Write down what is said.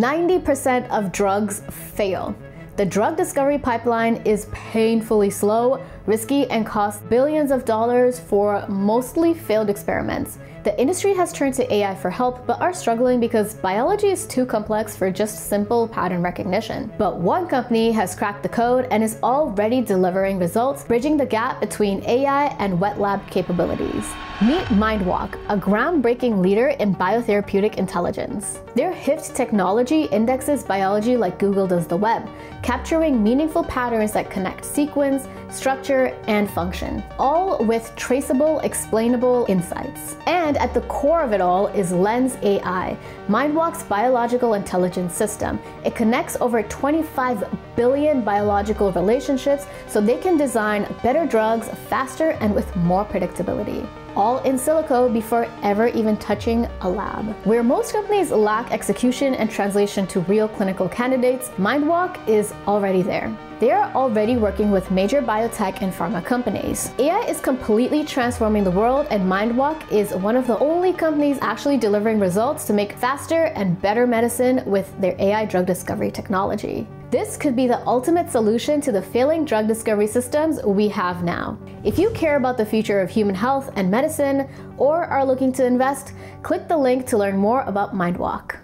90% of drugs fail. The drug discovery pipeline is painfully slow, risky, and cost billions of dollars for mostly failed experiments. The industry has turned to AI for help, but are struggling because biology is too complex for just simple pattern recognition. But one company has cracked the code and is already delivering results, bridging the gap between AI and wet lab capabilities. Meet MindWalk, a groundbreaking leader in biotherapeutic intelligence. Their HYFT technology indexes biology like Google does the web, capturing meaningful patterns that connect sequence, structure, and function, all with traceable, explainable insights. And at the core of it all is Lens AI, MindWalk's biological intelligence system. It connects over 25 billion biological relationships so they can design better drugs faster and with more predictability all in silico before ever even touching a lab. Where most companies lack execution and translation to real clinical candidates, MindWalk is already there. They are already working with major biotech and pharma companies. AI is completely transforming the world, and MindWalk is one of the only companies actually delivering results to make faster and better medicine with their AI drug discovery technology. This could be the ultimate solution to the failing drug discovery systems we have now. If you care about the future of human health and medicine, or are looking to invest, click the link to learn more about MindWalk.